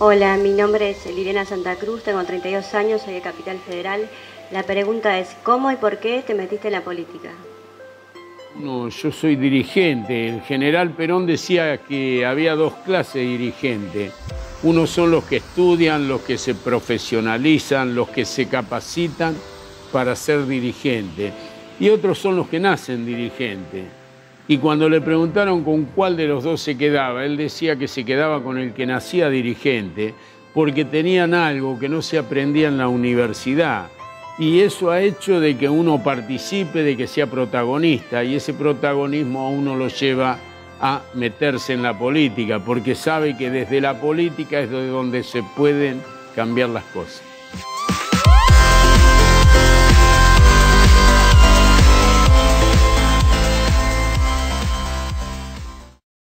Hola, mi nombre es Liliana Santa Cruz, tengo 32 años, soy de Capital Federal. La pregunta es, ¿cómo y por qué te metiste en la política? No, yo soy dirigente. El general Perón decía que había dos clases de dirigentes. Unos son los que estudian, los que se profesionalizan, los que se capacitan para ser dirigentes. Y otros son los que nacen dirigentes. Y cuando le preguntaron con cuál de los dos se quedaba, él decía que se quedaba con el que nacía dirigente, porque tenían algo que no se aprendía en la universidad. Y eso ha hecho de que uno participe, de que sea protagonista, y ese protagonismo a uno lo lleva a meterse en la política, porque sabe que desde la política es de donde se pueden cambiar las cosas.